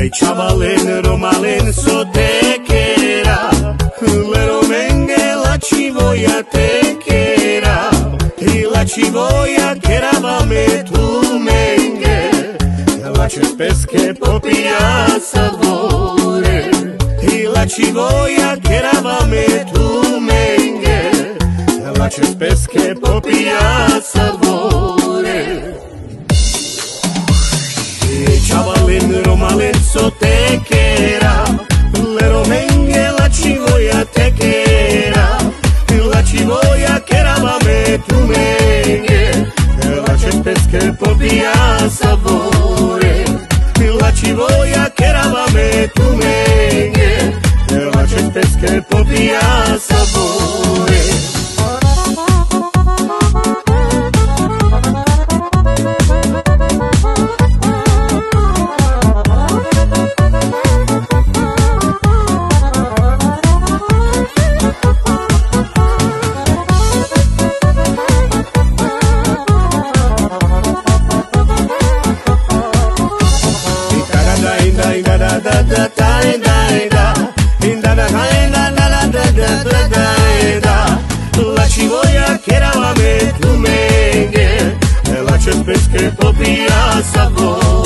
Vei chabalén, romalén, sotequera, lero menge la chivoya kera, e la chivoya kerava me tu menge, la peske popija sa vore, e la chivoya kerava me tu menge, la peske popija sa vore. tequera, Hilda Chiboya kera mame tumenge, Hilda Čempes ke pobija sa da da da da da Din da da da da da da da da da da La civoia che eravamo tu menge La cespesche popia savore